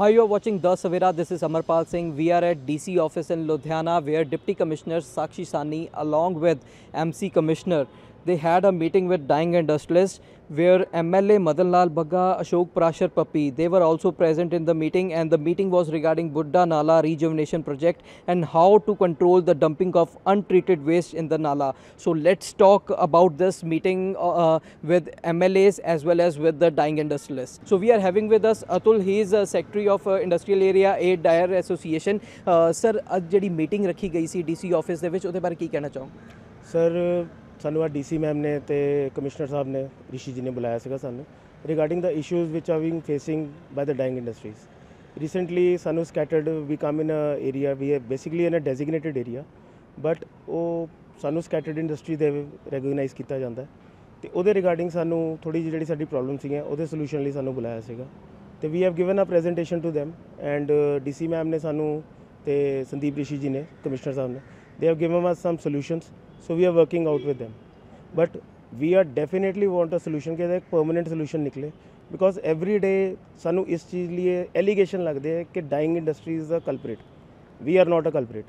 Hi, you are watching The Savera. This is Amarpal Singh. We are at DC office in Ludhiana where Deputy Commissioner Sakshi Sani along with MC Commissioner they had a meeting with dying industrialists where MLA Madan Lal Bagga, Ashok Prashar Papi, they were also present in the meeting and the meeting was regarding Buddha Nala rejuvenation project and how to control the dumping of untreated waste in the Nala. So let's talk about this meeting uh, with MLAs as well as with the dying industrialists. So we are having with us Atul, he is a secretary of uh, Industrial Area Aid Dyer Association. Uh, sir, ਅੱਜ ਜਿਹੜੀ meeting ਰੱਖੀ ਗਈ ਸੀ DC office ਦੇ ਵਿੱਚ ਉਹਦੇ ਬਾਰੇ ਕੀ ਕਹਿਣਾ ਚਾਹੋ ਸਰ ਸਾਨੂੰ ਆ ਡੀਸੀ ਮੈਮ ਨੇ ਤੇ ਕਮਿਸ਼ਨਰ ਸਾਹਿਬ ਨੇ, ਰਿਸ਼ੀ ਜੀ ਨੇ ਬੁਲਾਇਆ ਸੀਗਾ ਸਾਨੂੰ regarding the issues which are being facing by the dyeing industries recently ਸਾਨੂੰ scattered we come in a area we basically in a designated area but ਉਹ ਸਾਨੂੰ ਸਕੈਟਰਡ ਇੰਡਸਟਰੀ ਦੇ ਰੈਗੋਗਨਾਈਜ਼ ਕੀਤਾ ਜਾਂਦਾ ਹੈ ਤੇ ਉਹਦੇ ਰਿਗਾਰਡਿੰਗ ਸਾਨੂੰ ਥੋੜੀ ਜਿਹੀ ਜਿਹੜੀ ਸਾਡੀ ਪ੍ਰੋਬਲਮ ਸੀਗੀਆਂ ਉਹਦੇ ਸੋਲੂਸ਼ਨ ਲਈ ਸਾਨੂੰ ਬੁਲਾਇਆ ਸੀਗਾ। ਤੇ we have given a presentation to them and DC ma'am ਨੇ ਸਾਨੂੰ ਤੇ ਸੰਦੀਪ ਰਿਸ਼ੀ ਜੀ ਨੇ, ਕਮਿਸ਼ਨਰ ਸਾਹਿਬ ਨੇ they have given us some solutions so, we are working out with them. But we are definitely want a solution ਕਿ ਇਹਦਾ ਇੱਕ permanent solution ਨਿਕਲੇ ਬਿਕੋਜ਼ ਐਵਰੀ ਡੇ ਸਾਨੂੰ ਇਸ ਚੀਜ਼ ਲਈ ਐਲੀਗੇਸ਼ਨ ਲੱਗਦੇ ਹੈ ਕਿ dyeing industry is a culprit we are not a culprit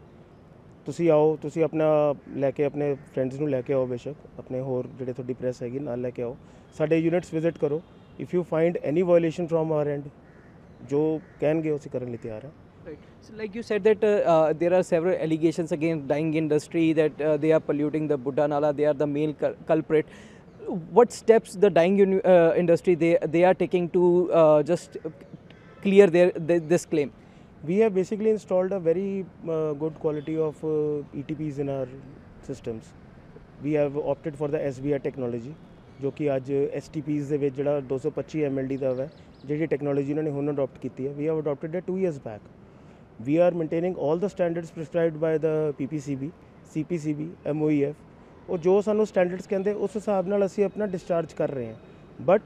ਤੁਸੀਂ ਆਓ ਤੁਸੀਂ ਆਪਣਾ ਲੈ ਕੇ ਆਪਣੇ ਫਰੈਂਡਸ ਨੂੰ ਲੈ ਕੇ ਆਓ ਬੇਸ਼ੱਕ ਆਪਣੇ ਹੋਰ ਜਿਹੜੇ ਤੁਹਾਡੀ ਪ੍ਰੈਸ ਹੈਗੀ ਨਾਲ ਲੈ ਕੇ ਆਓ ਸਾਡੇ ਯੂਨਿਟਸ ਵਿਜ਼ਿਟ ਕਰੋ if you find any violation from our end ਜੋ ਕਹਿਣਗੇ ਅਸੀਂ ਕਰਨ ਲਈ ਤਿਆਰ ਹਾਂ So, like you said that uh, uh, there are several allegations against dyeing industry that uh, they are polluting the Buddha Nala. They are the main cul- culprit. What steps the dyeing uni- uh, industry they they are taking to uh, just clear their, th- this claim? We have basically installed a very uh, good quality of uh, ETPs in our systems. We have opted for the SBI technology ਜੋ ਕਿ ਅੱਜ STPs ਦੇ ਵਿੱਚ ਜਿਹੜਾ 225 mld ਦਾ ਹੈ ਜਿਹੜੀ technology ਇਹਨਾਂ ਨੇ ਹੁਣ ਅਡਾਪਟ ਕੀਤੀ ਹੈ we have adopted it 2 years back we are maintaining all the standards prescribed by the PPCB, CPCB, MOEF ਉਹ ਜੋ ਸਾਨੂੰ ਸਟੈਂਡਰਡਸ ਕਹਿੰਦੇ ਉਸ ਹਿਸਾਬ ਨਾਲ ਅਸੀਂ ਆਪਣਾ ਡਿਸਚਾਰਜ ਕਰ ਰਹੇ ਹਾਂ। But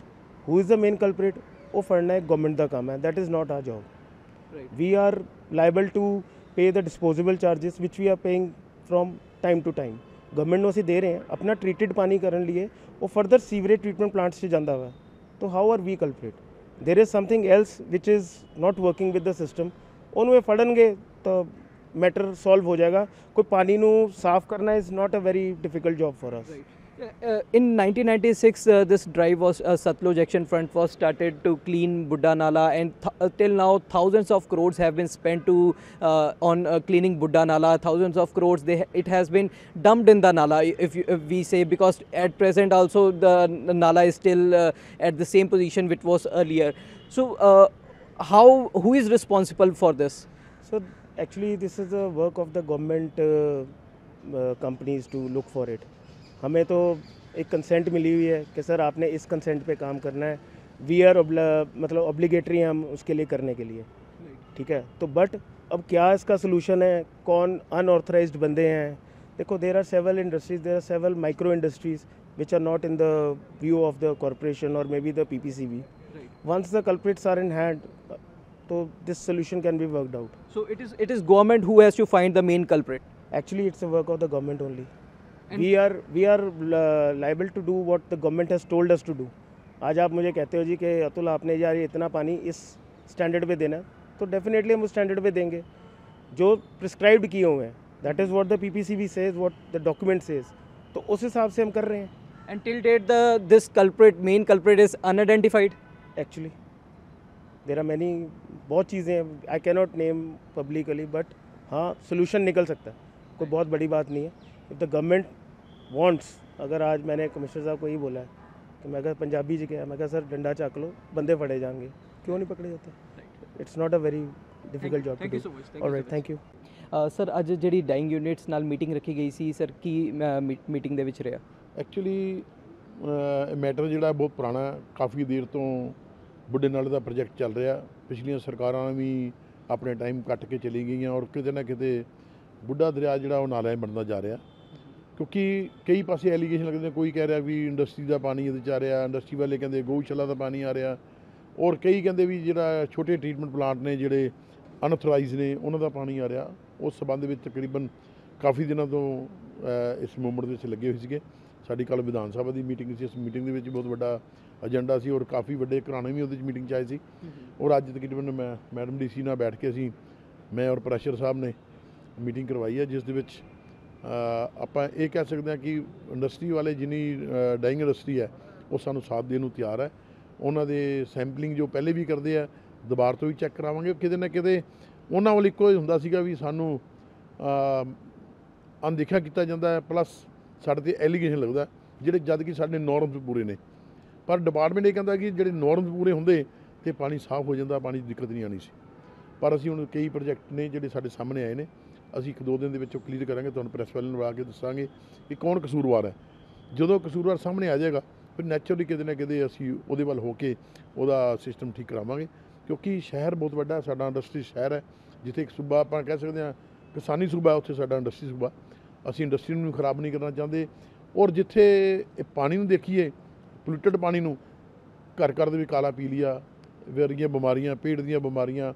who is the main culprit ਉਹ ਫੜਨਾ ਇੱਕ ਗਵਰਨਮੈਂਟ ਦਾ ਕੰਮ ਹੈ। That is not our job we are liable to pay the disposable charges which we are paying from time to time government ਨੂੰ ਅਸੀਂ ਦੇ ਰਹੇ ਹਾਂ। ਆਪਣਾ ਟ੍ਰੀਟਡ ਪਾਣੀ ਕਰਨ ਲਈ ਉਹ ਫਰਦਰ ਸੀਵਰੇਜ ਟ੍ਰੀਟਮੈਂਟ ਪਲਾਂਟਸ 'ਚ ਜਾਂਦਾ ਵਾ। So how are we culprit there is something else which is not working with the system ਉਹਨੂੰ way ਫੜਨਗੇ ਤਾਂ ਮੈਟਰ ਸੋਲਵ ਹੋ ਜਾਏਗਾ ਕੋਈ ਪਾਣੀ ਨੂੰ ਸਾਫ਼ ਕਰਨਾ is not a very difficult job for us in 1996, uh, this drive was uh, Satluj Action Front was started to clean Buddha Nala, and uh, till now thousands of crores have been spent to uh, on cleaning Buddha Nala. Thousands of crores it has been dumped in the Nala, if, if, we say, because at present also the Nala is still at the same position which was earlier. So how who is responsible for this? So actually, this is the work of the government uh, uh, companies to look for it. हमें तो एक consent मिली हुई है कि sir आपने इस consent पे काम करना है। वी आर मतलब ऑब्लिगेटरी हम उसके लिए करने के लिए। ठीक है? तो बट अब क्या इसका सोल्यूशन है? कौन अनऑथराइज्ड बंदे हैं? देखो there are several industries there are several micro industries which are not in the view of the corporation और maybe the P P C B once the culprits are in hand uh, so this solution can be worked out So it is it is government who has to find the main culprit. actually it's a work of the government only And we are we are uh, liable to do what the government has told us to do आज आप मुझे कहते हो जी कि अतुल आपने यार इतना पानी इस स्टैंडर्ड पे देना है, तो डेफिनेटली हम उस स्टैंडर्ड पे देंगे जो प्रिस्क्राइब्ड किए हुए हैं that is what the PPCB says what the document says तो उस हिसाब से हम कर रहे हैं And till date, the this culprit, main culprit, is unidentified. Actually there are many बहुत चीज़ें हैं I cannot name publicly but हाँ सोल्यूशन निकल सकता है कोई बहुत बड़ी बात नहीं है इफ़ द गवर्नमेंट वांट्स अगर आज मैंने कमिश्नर साहब को यही बोला है कि मैं अगर पंजाबी जी क्या मैं कहा सर डंडा चक लो बंदे फड़े जाएंगे क्यों नहीं पकड़े जाते it's not a very difficult job thank to you so much, thank do you so right thank you sir ਅੱਜ ਜਿਹੜੀ ਡਾਈਂਗ ਯੂਨਿਟਸ ਨਾਲ ਮੀਟਿੰਗ ਰੱਖੀ ਗਈ ਸੀ ਸਰ ਕੀ ਮੀਟਿੰਗ ਦੇ ਵਿੱਚ ਰਿਹਾ ਐਕਚੁਅਲੀ ਇਹ ਮੈਟਰ ਜਿਹੜਾ ਬਹੁਤ ਪੁਰਾਣਾ ਹੈ, ਕਾਫੀ ਦੇਰ ਤੋਂ ਬੁੱਢੇ ਨਾਲੇ ਦਾ ਪ੍ਰੋਜੈਕਟ ਚੱਲ ਰਿਹਾ। ਪਿਛਲੀਆਂ ਸਰਕਾਰਾਂ ਵੀ ਆਪਣੇ ਟਾਈਮ ਕੱਟ ਕੇ ਚਲੀ ਗਈਆਂ ਔਰ ਕਿਤੇ ਨਾ ਕਿਤੇ ਬੁੱਢਾ ਦਰਿਆ ਜਿਹੜਾ ਉਹ ਨਾਲਿਆਂ ਬਣਦਾ ਜਾ ਰਿਹਾ। ਕਿਉਂਕਿ ਕਈ ਪਾਸੇ ਐਲੀਗੇਸ਼ਨ ਲੱਗਦੇ ਨੇ, ਕੋਈ ਕਹਿ ਰਿਹਾ ਵੀ ਇੰਡਸਟਰੀ ਦਾ ਪਾਣੀ ਇਹਦੇ 'ਚ ਆ ਰਿਹਾ ਇੰਡਸਟਰੀ ਵਾਲੇ ਕਹਿੰਦੇ ਗਊਸ਼ਾਲਾ ਦਾ ਪਾਣੀ ਆ ਰਿਹਾ ਔਰ ਕਈ ਕਹਿੰਦੇ ਵੀ ਜਿਹੜਾ ਛੋਟੇ ਟ੍ਰੀਟਮੈਂਟ ਪਲਾਂਟ ਨੇ ਜਿਹੜੇ ਅਨਥੋਰਾਈਜ਼ ਨੇ, ਉਹਨਾਂ ਦਾ ਪਾਣੀ ਆ ਰਿਹਾ। ਉਸ ਸਬੰਧ ਵਿੱਚ ਤਕਰੀਬਨ ਕਾਫੀ ਦਿਨਾਂ ਤੋਂ ਇਸ ਮੂਵਮੈਂਟ ਦੇ ਵਿੱਚ ਲੱਗੇ ਹੋਏ ਸੀਗੇ। ਸਾਡੀ ਕੱਲ ਵਿਧਾਨ ਸਭਾ ਦੀ ਮੀਟਿੰਗ ਸੀ ਇਸ ਮੀਟਿੰਗ ਦੇ ਵਿੱਚ ਬਹੁਤ ਵੱਡਾ ਏਜੰਡਾ ਸੀ ਔਰ ਕਾਫੀ ਵੱਡੇ ਘਰਾਣੇ ਵੀ ਉਹਦੇ ਚ ਮੀਟਿੰਗ ਚ ਆਏ ਸੀ। ਔਰ ਅੱਜ ਤਕਰੀਬਨ ਮੈਂ ਮੈਡਮ ਡੀਸੀ ਨਾਲ ਬੈਠ ਕੇ ਅਸੀਂ ਮੈਂ ਔਰ ਪ੍ਰੈਸ਼ਰ ਸਾਹਿਬ ਨੇ ਮੀਟਿੰਗ ਕਰਵਾਈ ਹੈ ਜਿਸ ਦੇ ਵਿੱਚ ਆਪਾਂ ਇਹ ਕਹਿ ਸਕਦੇ ਹਾਂ ਕਿ ਇੰਡਸਟਰੀ ਵਾਲੇ ਜਿੰਨੀ ਡਾਈਂਗ ਇੰਡਸਟਰੀ ਹੈ ਉਹ ਸਾਨੂੰ ਸਾਥ ਦੇਣ ਨੂੰ ਤਿਆਰ ਹੈ। ਉਹਨਾਂ ਦੇ ਸੈਂਪਲਿੰਗ ਜੋ ਪਹਿਲੇ ਵੀ ਕਰਦੇ ਆ ਦੁਬਾਰਾ ਤੋਂ ਵੀ ਚੈੱਕ ਕਰਾਵਾਂਗੇ। ਕਿਤੇ ਨਾ ਕਿਤੇ ਉਹਨਾਂ ਵੱਲ ਇੱਕੋ ਹੀ ਹੁੰਦਾ ਸੀਗਾ ਵੀ ਸਾਨੂੰ ਅ, ਅਣਦੇਖਿਆ ਕੀਤਾ ਜਾਂਦਾ ਹੈ ਪਲੱਸ ਸਾਡੇ ਤੇ ਐਲੀਗੇਸ਼ਨ ਲੱਗਦਾ ਜਿਹੜੇ ਜਦ ਕਿ ਸਾਡੇ ਨੋਰਮਸ ਪੂਰੇ ਨੇ। ਪਰ ਡਿਪਾਰਟਮੈਂਟ ਇਹ ਕਹਿੰਦਾ ਕਿ ਜਿਹੜੇ ਨੋਰਮਸ ਪੂਰੇ ਹੁੰਦੇ, ਤੇ ਪਾਣੀ ਸਾਫ਼ ਹੋ ਜਾਂਦਾ, ਪਾਣੀ ਦੀ ਦਿੱਕਤ ਨਹੀਂ ਆਣੀ ਸੀ। ਪਰ ਅਸੀਂ ਹੁਣ ਕਈ ਪ੍ਰੋਜੈਕਟ ਨੇ ਜਿਹੜੇ ਸਾਡੇ ਸਾਹਮਣੇ ਆਏ ਨੇ, ਅਸੀਂ ਇੱਕ ਦੋ ਦਿਨ ਦੇ ਵਿੱਚ ਕਲੀਅਰ ਕਰਾਂਗੇ, ਤੁਹਾਨੂੰ ਪ੍ਰੈਸ ਵਾਲੇ ਨੂੰ ਬੁਲਾ ਕੇ ਦੱਸਾਂਗੇ ਕਿ ਕੌਣ ਕਸੂਰਵਾਰ ਹੈ। ਜਦੋਂ ਕਸੂਰਵਾਰ ਸਾਹਮਣੇ ਆ ਜਾਏਗਾ, ਫਿਰ ਨੈਚੁਰਲੀ ਕਿਤੇ ਨਾ ਕਿਤੇ ਅਸੀਂ ਉਹਦੇ ਵੱਲ ਹੋ ਕੇ ਉਹਦਾ ਸਿਸਟਮ ਠੀਕ ਕਰਾਵਾਂਗੇ। ਕਿਉਂਕਿ ਸ਼ਹਿਰ ਬਹੁਤ ਵੱਡਾ, ਸਾਡਾ ਇੰਡਸਟਰੀ ਸ਼ਹਿਰ ਹੈ, ਜਿੱਥੇ ਇੱਕ ਸੂਬਾ ਆਪਾਂ ਕਹਿ ਸਕਦੇ ਹਾਂ, ਕਿਸਾਨੀ ਸੂਬਾ ਉੱਥੇ ਸਾਡਾ ਇੰਡਸਟਰੀ ਸੂਬਾ। ਅਸੀਂ ਇੰਡਸਟਰੀ ਨੂੰ ਖਰਾਬ ਨਹੀਂ ਕਰਨਾ ਚਾਹੁੰਦੇ। ਔਰ ਜਿੱਥੇ ਇਹ ਪਾਣੀ ਨੂੰ ਦੇਖੀਏ ਪੋਲੂਟਡ ਪਾਣੀ ਨੂੰ ਘਰ ਘਰ ਦੇ ਵੀ ਕਾਲਾ ਪੀ ਲਿਆ, ਵਰਗੀਆਂ ਬਿਮਾਰੀਆਂ, ਪੇਟ ਦੀਆਂ ਬਿਮਾਰੀਆਂ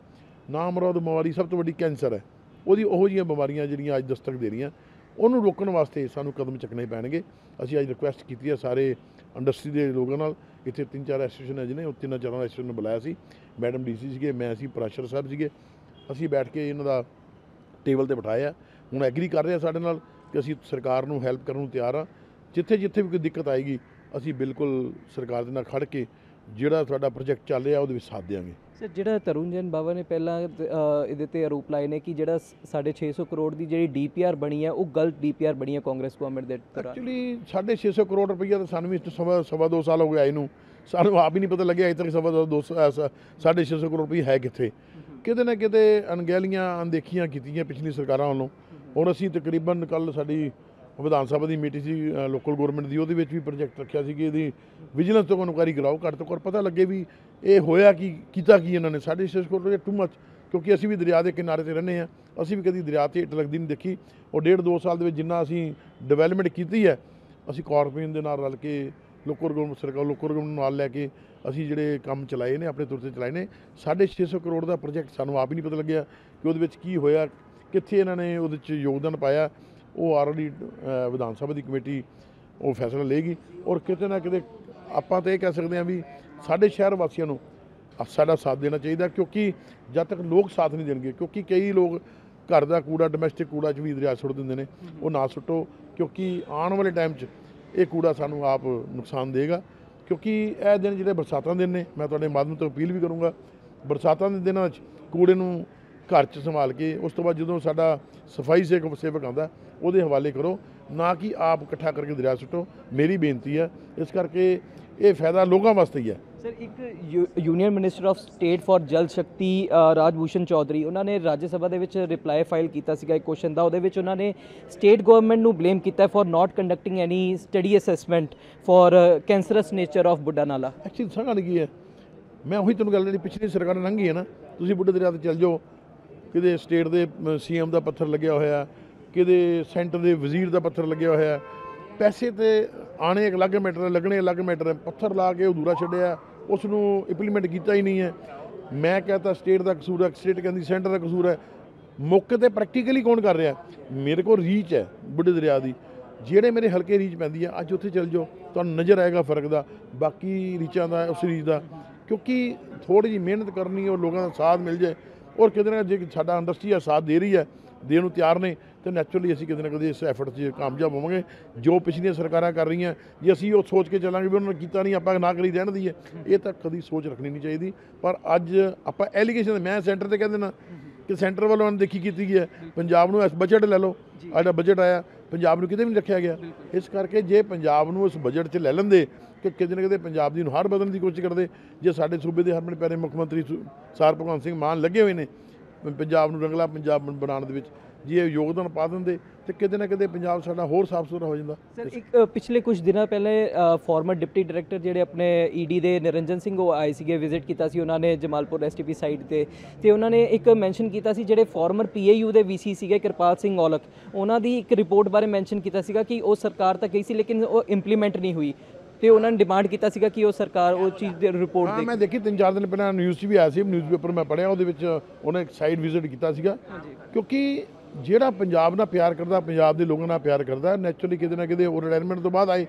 ਨਾਮਰੋਦ ਬਿਮਾਰੀ ਸਭ ਤੋਂ ਵੱਡੀ ਕੈਂਸਰ ਹੈ। ਉਹਦੀ ਉਹੋ ਜਿਹੀਆਂ ਬਿਮਾਰੀਆਂ ਜਿਹੜੀਆਂ ਅੱਜ ਦਸਤਕ ਦੇ ਰਹੀਆਂ, ਉਹਨੂੰ ਰੋਕਣ ਵਾਸਤੇ ਸਾਨੂੰ ਕਦਮ ਚੱਕਣੇ ਪੈਣਗੇ। ਅਸੀਂ ਅੱਜ ਰਿਕੁਐਸਟ ਕੀਤੀ ਹੈ ਸਾਰੇ ਇੰਡਸਟਰੀ ਦੇ ਲੋਕਾਂ ਨਾਲ, ਇੱਥੇ ਤਿੰਨ ਚਾਰ ਐਸੋਸੀਏਸ਼ਨ ਹੈ ਜਿਹਨੇ, ਉਹ ਤਿੰਨਾਂ ਚਾਰਾਂ ਐਸੋਸੀਏਸ਼ਨ ਨੂੰ ਬੁਲਾਇਆ ਸੀ। ਮੈਡਮ ਡੀਸੀ ਸੀਗੇ, ਮੈਂ ਸੀ ਪ੍ਰਾਸ਼ਰ ਸਾਹਿਬ ਸੀਗੇ। ਅਸੀਂ ਬੈਠ ਕੇ ਇਹਨਾਂ ਦਾ ਟੇਬਲ ਤੇ ਬਿਠਾਇਆ ਹੁਣ ਐਗਰੀ ਕਰ ਰਹੇ ਆ ਸਾਡੇ ਨਾਲ ਕਿ ਅਸੀਂ ਸਰਕਾਰ ਨੂੰ ਹੈਲਪ ਕਰਨ ਨੂੰ ਤਿਆਰ ਆ। ਜਿੱਥੇ ਜਿੱਥੇ ਵੀ ਕੋਈ ਦਿੱਕਤ ਆਏਗੀ ਅਸੀਂ ਬਿਲਕੁਲ ਸਰਕਾਰ ਦੇ ਨਾਲ ਖੜ ਕੇ ਜਿਹੜਾ ਤੁਹਾਡਾ ਪ੍ਰੋਜੈਕਟ ਚੱਲ ਰਿਹਾ ਉਹਦੇ ਵਿੱਚ ਸਾਥ ਦੇਵਾਂਗੇ। ਸਰ ਜਿਹੜਾ ਤਰੁਣ ਜਨ ਬਾਵਾ ਨੇ ਪਹਿਲਾਂ ਇਹਦੇ ਤੇ ਆਰੋਪ ਲਾਏ ਨੇ ਕਿ ਜਿਹੜਾ ਸ- ਸਾਢੇ 600 ਕਰੋੜ ਦੀ ਜਿਹੜੀ ਡੀਪੀਆਰ ਬਣੀ ਹੈ ਉਹ ਗਲਤ ਡੀਪੀਆਰ ਬਣੀ ਹੈ ਕਾਂਗਰਸ ਗਵਰਨਮੈਂਟ ਦੇ ਦੌਰਾਨ। ਐਕਚੁਅਲੀ 650 ਕਰੋੜ ਰੁਪਈਆ ਤਾਂ ਸਾਨੂੰ ਵੀ ਸਵਾ ਸਵਾ ਦੋ ਸਾਲ ਹੋ ਗਏ ਆਏ ਨੂੰ। ਸਾਨੂੰ ਆਪ ਹੀ ਨਹੀਂ ਪਤਾ ਲੱਗਿਆ ਅਜੇ ਤੱਕ ਸਵਾ ਦੋ- ਦੋ ਸੌ- ਅ, ਸ- ਸਾਢੇ 600 ਕਰੋੜ ਰੁਪਏ ਹੈ ਕਿੱਥੇ। ਕਿਤੇ ਨਾ ਕਿਤੇ ਅਣਗਹਿਲੀਆਂ ਅਣਦੇਖੀਆਂ ਕੀਤੀਆਂ ਪਿਛਲੀ ਸਰਕਾਰਾਂ ਵੱਲੋਂ। ਹੁਣ ਅਸੀਂ ਤਕਰੀਬਨ ਕੱਲ ਸਾਡੀ ਵਿਧਾਨ ਸਭਾ ਦੀ ਮੀਟਿੰਗ ਸੀ ਲੋਕਲ ਗਵਰਨਮੈਂਟ ਦੀ, ਉਹਦੇ ਵਿੱਚ ਵੀ ਪ੍ਰੋਜੈਕਟ ਰੱਖਿਆ ਸੀ ਕਿ ਇਹਦੀ ਵਿਜੀਲੈਂਸ ਤੋਂ ਇਨਕੁਆਇਰੀ ਕਰਾਓ ਘੱਟ ਤੋਂ ਘੱਟ। ਪਤਾ ਲੱਗੇ ਵੀ ਇਹ ਹੋਇਆ ਕੀ, ਕੀਤਾ ਕੀ ਇਹਨਾਂ ਨੇ? ਸਾਢੇ 600 ਕਰੋੜ ਰੁਪਏ ਟੂ ਮੱਚ ਕਿਉਂਕਿ ਅਸੀਂ ਵੀ ਦਰਿਆ ਦੇ ਕਿਨਾਰੇ ਤੇ ਰਹਿੰਦੇ ਆ ਅਸੀਂ ਵੀ ਕਦੀ ਦਰਿਆ ਤੇ ਇੱਟ ਲੱਗਦੀ ਨਹੀਂ ਦੇਖੀ। ਉਹ ਡੇਢ ਦੋ ਸਾਲ ਦੇ ਵਿੱਚ ਜਿੰਨਾ ਅਸੀਂ ਡਿਵੈਲਪਮੈਂਟ ਕੀਤੀ ਹੈ, ਅਸੀਂ ਕਾਰਪੋਰੇਸ਼ਨ ਦੇ ਨਾਲ ਰਲ ਕੇ ਲੋਕਲ ਗਵਰਨਮੈਂਟ ਸਰਕਾਰ ਲੋਕਲ ਗਵਰਨਮੈਂਟ ਨੂੰ ਨਾਲ ਲੈ ਕੇ ਅਸੀਂ ਜਿਹੜੇ ਕੰਮ ਚਲਾਏ ਨੇ, ਆਪਣੇ ਤੁਰ ਤੇ ਚਲਾਏ ਨੇ 650 ਕਰੋੜ ਦਾ ਪ੍ਰੋਜੈਕਟ ਸਾਨੂੰ ਆਪ ਹੀ ਨਹੀਂ ਪਤਾ ਲੱਗਿਆ ਕਿ ਉਹਦੇ ਵਿੱਚ ਕੀ ਹੋਇਆ, ਕਿੱਥੇ ਇਹਨਾਂ ਨੇ ਉਹਦੇ ਵਿੱਚ ਯੋਗਦਾਨ ਪਾਇਆ। ਉਹ ਆਲਰੇਡੀ ਵਿਧਾਨ ਸਭਾ ਦੀ ਕਮੇਟੀ ਉਹ ਫੈਸਲਾ ਲਏਗੀ। ਔਰ ਕਿਤੇ ਨਾ ਕਿਤੇ ਆਪਾਂ ਤਾਂ ਇਹ ਕਹਿ ਸਕਦੇ ਹਾਂ ਵੀ ਸਾਡੇ ਸ਼ਹਿਰ ਵਾਸੀਆਂ ਨੂੰ ਸਾਡਾ ਸਾਥ ਦੇਣਾ ਚਾਹੀਦਾ ਕਿਉਂਕਿ ਜਦ ਤੱਕ ਲੋਕ ਸਾਥ ਨਹੀਂ ਦੇਣਗੇ, ਕਿਉਂਕਿ ਕਈ ਲੋਕ ਘਰ ਦਾ ਕੂੜਾ ਡੋਮੈਸਟਿਕ ਕੂੜਾ ਚ ਵੀ ਦਰਿਆ ਸੁੱਟ ਦਿੰਦੇ ਨੇ, ਉਹ ਨਾ ਸੁੱਟੋ, ਕਿਉਂਕਿ ਆਉਣ ਵਾਲੇ ਟਾਈਮ 'ਚ ਇਹ ਕੂੜਾ ਸਾਨੂੰ ਆਪ ਨੁਕਸਾਨ ਦੇਗਾ। ਕਿਉਂਕਿ ਇਹ ਦਿਨ ਜਿਹੜੇ ਬਰਸਾਤਾਂ ਦੇ ਦਿਨ ਨੇ, ਮੈਂ ਤੁਹਾਡੇ ਮਾਧਿਅਮ ਤੋਂ ਅਪੀਲ ਵੀ ਕਰੂੰਗਾ, ਬਰਸਾਤਾਂ ਦੇ ਦਿਨਾਂ 'ਚ ਕੂੜੇ ਨੂੰ ਘਰ 'ਚ ਸੰਭਾਲ ਕੇ ਉਸ ਤੋਂ ਬਾਅਦ ਜਦੋਂ ਸਾਡਾ ਸਫ਼ਾਈ ਸੇਵਕ ਸੇਵਕ ਆਉਂਦਾ ਉਹਦੇ ਹਵਾਲੇ ਕਰੋ ਨਾ ਕਿ ਆਪ ਇਕੱਠਾ ਕਰਕੇ ਦਰਿਆ ਸੁੱਟੋ। ਮੇਰੀ ਬੇਨਤੀ ਹੈ ਇਸ ਕਰਕੇ ਇਹ ਫਾਇਦਾ ਲੋਕਾਂ ਵਾਸਤੇ ਹੀ ਹੈ। ਸਰ ਇੱਕ union minister of state for Jal Shakti Rajbhushan Chaudhary ਉਹਨਾਂ ਨੇ ਰਾਜ ਸਭਾ ਦੇ ਵਿੱਚ ਰਿਪਲਾਈ ਫਾਈਲ ਕੀਤਾ ਸੀਗਾ ਇੱਕ ਕੁਐਸਚਨ ਦਾ ਉਹਦੇ ਵਿੱਚ ਉਹਨਾਂ ਨੇ ਸਟੇਟ ਗਵਰਨਮੈਂਟ ਨੂੰ ਬਲੇਮ ਕੀਤਾ for not conducting any study assessment for cancerous nature of Buddha Nala. Actually ਸੰਗਣ ਕੀ ਹੈ। ਮੈਂ ਉਹੀ ਤੁਹਾਨੂੰ ਗੱਲ ਜਿਹੜੀ ਪਿਛਲੀ ਸਰਕਾਰ ਲੰਘੀ ਹੈ ਨਾ ਤੁਸੀਂ ਬੁੱਢੇ ਦਰਿਆ ਤੇ ਚੱਲ ਜਾਓ ਕਿਤੇ ਸਟੇਟ ਦੇ ਸੀਐਮ ਦਾ ਪੱਥਰ ਲੱਗਿਆ ਹੋਇਆ ਕਿਤੇ ਸੈਂਟਰ ਦੇ ਵਜ਼ੀਰ ਦਾ ਪੱਥਰ ਲੱਗਿਆ ਹੋਇਆ, ਪੈਸੇ ਤੇ ਆਣੇ ਅਲੱਗ ਮੈਟਰ ਹੈ, ਲੱਗਣੇ ਅਲੱਗ ਮੈਟਰ ਹੈ, ਪੱਥਰ ਲਾ ਕੇ ਅਧੂਰਾ ਛੱਡਿਆ ਉਸ ਨੂੰ ਇੰਪਲੀਮੈਂਟ ਕੀਤਾ ਹੀ ਨਹੀਂ ਹੈ। ਮੈਂ ਕਹਤਾ ਸਟੇਟ ਦਾ ਕਸੂਰ ਹੈ ਸਟੇਟ ਕਹਿੰਦੀ ਸੈਂਟਰ ਦਾ ਕਸੂਰ ਹੈ। ਮੌਕੇ ਤੇ ਪ੍ਰੈਕਟੀਕਲੀ ਕੌਣ ਕਰ ਰਿਹਾ? ਮੇਰੇ ਕੋਲ ਰੀਚ ਹੈ, ਬੁੱਢੇ ਦਰਿਆ ਦੀ। ਜਿਹੜੇ ਮੇਰੇ ਹਲਕੇ ਰੀਚ ਪੈਂਦੀ ਆ ਅੱਜ ਉੱਥੇ ਚੱਲ ਜਾਓ, ਤੁਹਾਨੂੰ ਨਜ਼ਰ ਆਏਗਾ ਫ਼ਰਕ ਦਾ, ਬਾਕੀ ਰੀਚਾਂ ਦਾ, ਉਸ ਰੀਚ ਦਾ। ਕਿਉਂਕਿ ਥੋੜੀ ਜਿਹੀ ਮਿਹਨਤ ਕਰਨੀ ਔਰ ਲੋਕਾਂ ਦਾ ਸਾਥ ਮਿਲ ਜਾਏ ਔਰ ਕਿਤੇ ਨਾ ਜੇ ਸਾਡਾ ਇੰਡਸਟਰੀ ਆ, ਸਾਥ ਦੇ ਰਹੀ ਹੈ ਦੇਣ ਨੂੰ ਤਿਆਰ ਨੇ, ਤੇ ਨੈਚੁਰਲੀ ਅਸੀਂ ਕਿਤੇ ਨਾ ਕਿਤੇ ਇਸ ਐਫਰਟ 'ਚ ਕਾਮਯਾਬ ਹੋਵਾਂਗੇ। ਜੋ ਪਿਛਲੀਆਂ ਸਰਕਾਰਾਂ ਕਰ ਰਹੀਆਂ, ਜੇ ਅਸੀਂ ਉਹ ਸੋਚ ਕੇ ਚੱਲਾਂਗੇ ਵੀ ਉਹਨਾਂ ਨੇ ਕੀਤਾ ਨਹੀਂ, ਆਪਾਂ ਨਾ ਕਰੀ ਰਹਿਣ ਦਈਏ ਇਹ ਤਾਂ ਕਦੀ ਸੋਚ ਰੱਖਣੀ ਨਹੀਂ ਚਾਹੀਦੀ। ਪਰ ਅੱਜ ਆਪਾਂ ਐਲੀਗੇਸ਼ਨ ਮੈਂ ਸੈਂਟਰ ਤੇ ਕਹਿ ਦੇਣਾ ਕਿ ਸੈਂਟਰ ਵੱਲੋਂ ਅਣਦੇਖੀ ਕੀਤੀ ਗਈ ਹੈ ਪੰਜਾਬ ਨੂੰ ਇਸ ਬਜਟ ਲੈ ਲਓ ਆਹ ਬਜਟ ਆਇਆ, ਪੰਜਾਬ ਨੂੰ ਕਿਤੇ ਵੀ ਨਹੀਂ ਰੱਖਿਆ ਗਿਆ। ਇਸ ਕਰਕੇ ਜੇ ਪੰਜਾਬ ਨੂੰ ਇਸ ਬਜਟ 'ਚ ਲੈ ਲੈਂਦੇ ਕਿ ਕਿਤੇ ਨਾ ਕਿਤੇ ਪੰਜਾਬ ਦੀ ਨੁਹਾਰ ਬਦਲਣ ਦੀ ਕੋਸ਼ਿਸ਼ ਕਰਦੇ। ਜੇ ਸਾਡੇ ਸੂਬੇ ਦੇ ਹਰਮਨ ਪਿਆਰੇ ਮੁੱਖ ਮੰਤਰੀ ਸੁ- ਭਗਵੰਤ ਸਿੰਘ ਮਾਨ ਲੱਗੇ ਹੋਏ ਨੇ ਪੰਜਾਬ ਨੂੰ ਰੰਗਲਾ ਪੰਜਾਬ ਬਣ- ਬਣਾਉਣ ਦੇ ਵਿੱਚ, ਜੇ ਇਹ ਯੋਗਦਾਨ ਪਾ ਦਿੰਦੇ, ਤੇ ਕਿਤੇ ਨਾ ਕਿਤੇ ਪੰਜਾਬ ਸਾਡਾ ਹੋਰ ਸਾਫ਼ ਸੁਥਰਾ ਹੋ ਜਾਂਦਾ। ਸਰ ਇੱਕ ਪਿਛਲੇ ਕੁਝ ਦਿਨਾਂ ਪਹਿਲੇ ਫਾਰਮਰ ਡਿਪਟੀ ਡਾਇਰੈਕਟਰ ਜਿਹੜੇ ਆਪਣੇ ਈਡੀ ਦੇ ਨਿਰੰਜਨ ਸਿੰਘ ਉਹ ਆਏ ਸੀਗੇ ਵਿਜ਼ਿਟ ਕੀਤਾ ਸੀ ਉਹਨਾਂ ਨੇ ਜਮਾਲਪੁਰ ਐਸਟੀਪੀ ਸਾਈਡ ਤੇ। ਤੇ ਉਹਨਾਂ ਨੇ ਇੱਕ ਮੈਂਸ਼ਨ ਕੀਤਾ ਸੀ ਜਿਹੜੇ ਫਾਰਮਰ ਪੀਏਯੂ ਦੇ ਵੀਸੀ ਸੀਗੇ, ਕਿਰਪਾਲ ਸਿੰਘ ਔਲਖ। ਉਹਨਾਂ ਦੀ ਇੱਕ ਰਿਪੋਰਟ ਬਾਰੇ ਮੈਂਸ਼ਨ ਕੀਤਾ ਸੀਗਾ ਕਿ ਉਹ ਸਰਕਾਰ ਤਾਂ ਗਈ ਸੀ, ਲੇਕਿਨ ਉਹ ਇੰਪਲੀਮੈਂਟ ਨਹੀਂ ਹੋਈ। ਤੇ ਉਹਨਾਂ ਨੇ ਡਿਮਾਂਡ ਕੀਤਾ ਸੀਗਾ ਕਿ ਉਹ ਸਰਕਾਰ ਉਹ ਚੀਜ਼ ਦੀ ਰਿਪੋਰਟ ਹਾਂ ਦੇ ਮੈਂ ਦੇਖੀ ਤਿੰਨ ਚਾਰ ਦਿਨ ਪਹਿਲਾਂ ਨਿਊਜ਼ 'ਚ ਵੀ ਆਇਆ ਸੀ ਨਿਊਜ਼ਪੇਪਰ ਮੈਂ ਪੜਿਆ ਉਹਦੇ ਵਿੱਚ ਉਹਨੇ ਇੱਕ ਸਾਈਡ ਵਿਜ਼ਿਟ ਕੀਤਾ ਸੀਗਾ। ਕਿਉਂਕਿ ਜਿਹੜਾ ਪੰਜਾਬ ਨਾਲ ਪਿਆਰ ਕਰਦਾ ਪੰਜਾਬ ਦੇ ਲੋਕਾਂ ਨਾਲ ਪਿਆਰ ਕਰਦਾ ਨੈਚੁਰਲੀ ਕਿਤੇ ਨਾ ਕਿਤੇ ਉਹ ਰਿਟਾਇਰਮੈਂਟ ਤੋਂ ਬਾਅਦ ਆਏ।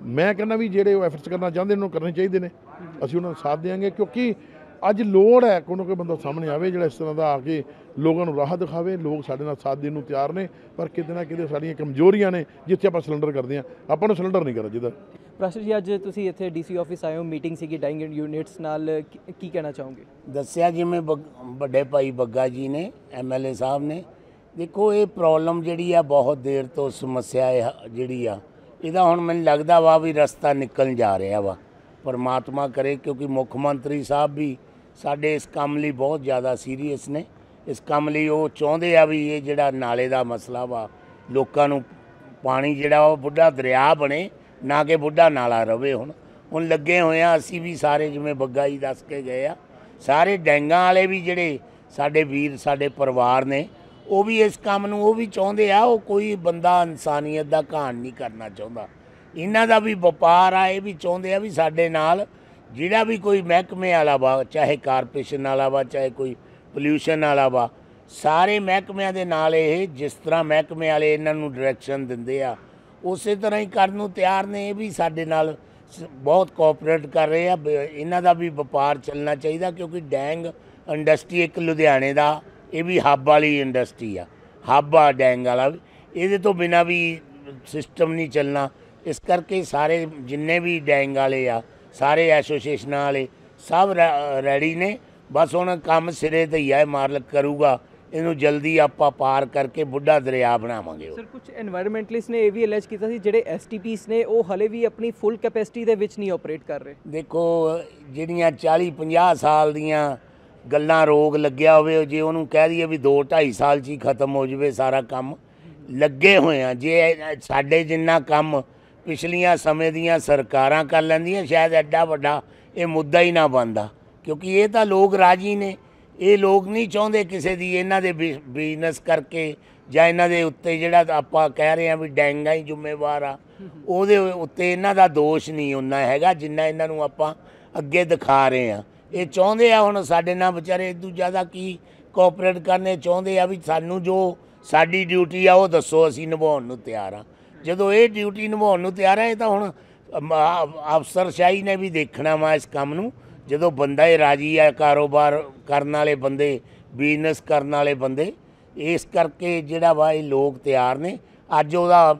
ਮੈਂ ਕਹਿੰਦਾ ਵੀ ਜਿਹੜੇ ਉਹ ਐਫਰਟਸ ਕਰਨਾ ਚਾਹੁੰਦੇ ਨੇ ਉਹਨੂੰ ਕਰਨੇ ਚਾਹੀਦੇ ਨੇ। ਅਸੀਂ ਉਹਨਾਂ ਦਾ ਸਾਥ ਦੇਵਾਂਗੇ ਕਿਉਂਕਿ ਅੱਜ ਲੋੜ ਹੈ ਕੋਈ ਨਾ ਕੋਈ ਬੰਦਾ ਸਾਹਮਣੇ ਆਵੇ ਜਿਹੜਾ ਇਸ ਤਰ੍ਹਾਂ ਦਾ ਆ ਕੇ ਲੋਕਾਂ ਨੂੰ ਰਾਹ ਦਿਖਾਵੇ। ਲੋਕ ਸਾਡੇ ਨਾਲ ਸਾਥ ਦੇਣ ਨੂੰ ਤਿਆਰ ਨੇ ਪਰ ਕਿਤੇ ਨਾ ਕਿਤੇ ਸਾਡੀਆਂ ਕਮਜ਼ੋਰੀਆਂ ਨੇ ਜਿੱਥੇ ਆਪਾਂ ਸਿਲੰਡਰ ਕਰਦੇ ਹਾਂ। ਆਪਾਂ ਨੂੰ ਸਿਲੰਡਰ ਨਹੀਂ ਕਰਨਾ ਚਾਹੀਦਾ। ਪ੍ਰਾਸ਼ਰ ਜੀ, ਅੱਜ ਤੁਸੀਂ ਇੱਥੇ ਡੀਸੀ ਆਫਿਸ ਆਏ ਹੋ ਮੀਟਿੰਗ ਸੀਗੀ ਡਾਈਂਗ ਯੂਨਿਟਸ ਨਾਲ, ਕੀ- ਕੀ ਕਹਿਣਾ ਚਾਹੋਗੇ? ਦੱਸਿਆ ਜਿਵੇਂ ਬੱਗ- ਵੱਡੇ ਭਾਈ ਬੱਗਾ ਜੀ ਨੇ ਐਮਐਲਏ ਸਾਹਿਬ ਨੇ, ਦੇਖੋ ਇਹ ਪ੍ਰੋਬਲਮ ਜਿਹੜੀ ਆ ਬਹੁਤ ਦੇਰ ਤੋਂ ਸਮੱਸਿਆ ਇਹ, ਜਿਹੜੀ ਆ, ਇਹਦਾ ਹੁਣ ਮੈਨੂੰ ਲੱਗਦਾ ਵਾ ਵੀ ਰਸਤਾ ਨਿਕਲਣ ਜਾ ਰਿਹਾ ਵਾ। ਪਰਮਾਤਮਾ ਕਰੇ, ਕਿਉਂਕਿ ਮੁੱਖ ਮੰਤਰੀ ਸਾਹਿਬ ਵੀ ਸਾਡੇ ਇਸ ਕੰਮ ਲਈ ਬਹੁਤ ਜ਼ਿਆਦਾ ਸੀਰੀਅਸ ਨੇ। ਇਸ ਕੰਮ ਲਈ ਉਹ ਚਾਹੁੰਦੇ ਆ ਵੀ ਇਹ ਜਿਹੜਾ ਨਾਲੇ ਦਾ ਮਸਲਾ ਵਾ, ਲੋਕਾਂ ਨੂੰ ਪਾਣੀ ਜਿਹੜਾ ਉਹ ਬੁੱਢਾ ਦਰਿਆ ਬਣੇ ਨਾ ਕਿ ਬੁੱਢਾ ਨਾਲਾ ਰਵੇ ਹੁਣ। ਹੁਣ ਲੱਗੇ ਹੋਏ ਆ, ਅਸੀਂ ਵੀ ਸਾਰੇ ਜਿਵੇਂ ਬੱਗਾ ਜੀ ਦੱਸ ਕੇ ਗਏ ਆ। ਸਾਰੇ ਡੈਂਗਾਂ ਵਾਲੇ ਵੀ ਜਿਹੜੇ ਸਾਡੇ ਵੀਰ, ਸਾਡੇ ਪਰਿਵਾਰ ਨੇ, ਉਹ ਵੀ ਇਸ ਕੰਮ ਨੂੰ, ਉਹ ਵੀ ਚਾਹੁੰਦੇ ਆ, ਉਹ ਕੋਈ ਬੰਦਾ ਇਨਸਾਨੀਅਤ ਦਾ ਘਾਣ ਨਹੀਂ ਕਰਨਾ ਚਾਹੁੰਦਾ। ਇਹਨਾਂ ਦਾ ਵੀ ਵਪਾਰ ਆ, ਇਹ ਵੀ ਚਾਹੁੰਦੇ ਆ ਵੀ ਸਾਡੇ ਨਾਲ ਜਿਹੜਾ ਵੀ ਕੋਈ ਮਹਿਕਮੇ ਵਾਲਾ ਵਾ, ਚਾਹੇ ਕਾਰਪੋਰੇਸ਼ਨ ਵਾਲਾ ਵਾ, ਚਾਹੇ ਕੋਈ ਪੋਲਿਊਸ਼ਨ ਵਾਲਾ ਵਾ, ਸਾਰੇ ਮਹਿਕਮਿਆਂ ਦੇ ਨਾਲ ਇਹ, ਜਿਸ ਤਰ੍ਹਾਂ ਮਹਿਕਮੇ ਵਾਲੇ ਇਹਨਾਂ ਨੂੰ ਡਾਇਰੈਕਸ਼ਨ ਦਿੰਦੇ ਆ ਉਸੇ ਤਰ੍ਹਾਂ ਹੀ ਕਰਨ ਨੂੰ ਤਿਆਰ ਨੇ, ਇਹ ਵੀ ਸਾਡੇ ਨਾਲ ਸ- ਬਹੁਤ ਕੋਆਪਰੇਟ ਕਰ ਰਹੇ ਆ। ਬ- ਇਹਨਾਂ ਦਾ ਵੀ ਵਪਾਰ ਚੱਲਣਾ ਚਾਹੀਦਾ ਕਿਉਂਕਿ ਡੈਂਗ ਇੰਡਸਟਰੀ ਇੱਕ ਲੁਧਿਆਣੇ ਦਾ, ਇਹ ਵੀ ਹੱਬ ਵਾਲੀ ਇੰਡਸਟਰੀ ਆ। ਹੱਬ ਆ ਡੈਂਗ ਵਾਲਾ ਇਹਦੇ ਤੋਂ ਬਿਨਾ ਵੀ ਸਿਸਟਮ ਨਹੀਂ ਚੱਲਣਾ। ਇਸ ਕਰਕੇ ਸਾਰੇ ਜਿੰਨੇ ਵੀ ਡੈਂਗ ਵਾਲੇ ਆ, ਸਾਰੇ ਐਸੋਸੀਏਸ਼ਨਾਂ ਵਾਲੇ ਸਭ ਰੈ- ਰੈਡੀ ਨੇ। ਬਸ ਹੁਣ ਕੰਮ ਸਿਰੇ ਤੇ ਹੀ ਆ ਮਾਰਲਕ ਕਰੂਗਾ। ਇਹਨੂੰ ਜਲਦੀ ਆਪਾਂ ਪਾਰ ਕਰਕੇ ਬੁੱਢਾ ਦਰਿਆ ਬਣਾਵਾਂਗੇ ਸਰ ਕੁਝ এনवायरमेंटਲਿਸਟ ਨੇ ਇਹ ਵੀ ਅਲੈਜ ਕੀਤਾ ਸੀ ਜਿਹੜੇ ਐਸਟੀਪੀਸ ਨੇ ਉਹ ਹਲੇ ਵੀ ਆਪਣੀ ਫੁੱਲ ਕੈਪੈਸਿਟੀ ਦੇ ਵਿੱਚ ਨਹੀਂ ਆਪਰੇਟ ਕਰ ਰਹੇ। ਦੇਖੋ ਜਿਹੜੀਆਂ 40 50 ਸਾਲ ਦੀਆਂ ਗੱਲਾਂ ਰੋਗ ਲੱਗਿਆ ਹੋਵੇ ਜੇ ਉਹਨੂੰ ਕਹਿ ਦਈਏ ਵੀ 2 2.5 ਸਾਲ 'ਚ ਹੀ ਖਤਮ ਹੋ ਜਵੇ ਸਾਰਾ ਕੰਮ ਲੱਗੇ ਹੋਏ ਆ। ਜੇ ਸਾਡੇ ਜਿੰਨਾ ਕੰਮ ਪਿਛਲੀਆਂ ਸਮੇਂ ਦੀਆਂ ਸਰਕਾਰਾਂ ਕਰ ਲੈਂਦੀਆਂ ਸ਼ਾਇਦ ਐਡਾ ਵੱਡਾ ਇਹ ਮੁੱਦਾ ਹੀ ਨਾ ਬਣਦਾ ਕਿਉਂਕਿ ਇਹ ਤਾਂ ਲੋਕ ਰਾਜੀ ਨੇ। ਇਹ ਲੋਕ ਨਹੀਂ ਚਾਹੁੰਦੇ ਕਿਸੇ ਦੀ ਇਹਨਾਂ ਦੇ ਬਿਜ਼ਨਸ ਕਰਕੇ ਜਾਂ ਇਹਨਾਂ ਦੇ ਉੱਤੇ ਜਿਹੜਾ ਆਪਾਂ ਕਹਿ ਰਹੇ ਆ ਵੀ ਡੈਂਗਾ ਹੀ ਜ਼ਿੰਮੇਵਾਰ ਆ। ਉਹਦੇ ਉੱਤੇ ਇਹਨਾਂ ਦਾ ਦੋਸ਼ ਨਹੀਂ ਉਹਨਾਂ ਹੈਗਾ ਜਿੰਨਾ ਇਹਨਾਂ ਨੂੰ ਆਪਾਂ ਅੱਗੇ ਦਿਖਾ ਰਹੇ ਆ ਇਹ ਚਾਹੁੰਦੇ ਆ ਹੁਣ ਸਾਡੇ ਨਾਲ ਵਿਚਾਰੇ ਇਦੋਂ ਜ਼ਿਆਦਾ ਕੀ ਕੋਆਪਰੇਟ ਕਰਨੇ, ਚਾਹੁੰਦੇ ਆ ਵੀ ਸਾਨੂੰ ਜੋ ਸਾਡੀ ਡਿਊਟੀ ਆ ਉਹ ਦੱਸੋ, ਅਸੀਂ ਨਿਭਾਉਣ ਨੂੰ ਤਿਆਰ ਆ। ਜਦੋਂ ਇਹ ਡਿਊਟੀ ਨਿਭਾਉਣ ਨੂੰ ਤਿਆਰ ਆ, ਇਹ ਤਾਂ ਹੁਣ ਅਫਸਰਸ਼ਾਹੀ ਨੇ ਵੀ ਦੇਖਣਾ ਵਾ ਇਸ ਕੰਮ ਨੂੰ। ਜਦੋਂ ਬੰਦਾ ਹੀ ਰਾਜੀ ਆ ਕਾਰੋਬਾਰ ਕਰਨ ਵਾਲੇ ਬੰਦੇ ਬਿਜ਼ਨਸ ਕਰਨ ਵਾਲੇ ਬੰਦੇ, ਇਸ ਕਰਕੇ ਜਿਹੜਾ ਵਾ ਇਹ ਲੋਕ ਤਿਆਰ ਨੇ। ਅੱਜ ਉਹਦਾ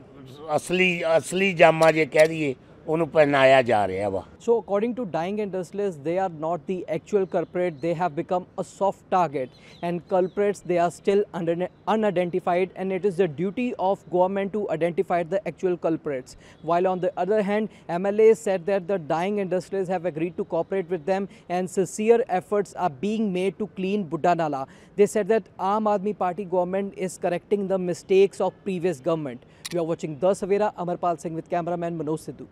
ਅਸਲੀ ਅਸਲੀ ਜਾਮਾ ਜੇ ਕਹਿ ਦਈਏ ਉਹਨੂੰ ਪਹਿਨਾਇਆ ਜਾ ਰਿਹਾ ਵਾ So, according to dying industrialists, they are not the actual culprit. They have become a soft target, and culprits they are still under, unidentified. And it is the duty of government to identify the actual culprits. While on the other hand, MLA said that the dying industrialists have agreed to cooperate with them, and sincere efforts are being made to clean Buddha Nala. They said that Aam Aadmi Party government is correcting the mistakes of previous government. You are watching The Savera. Amarpal Singh with cameraman Manoj Sidhu.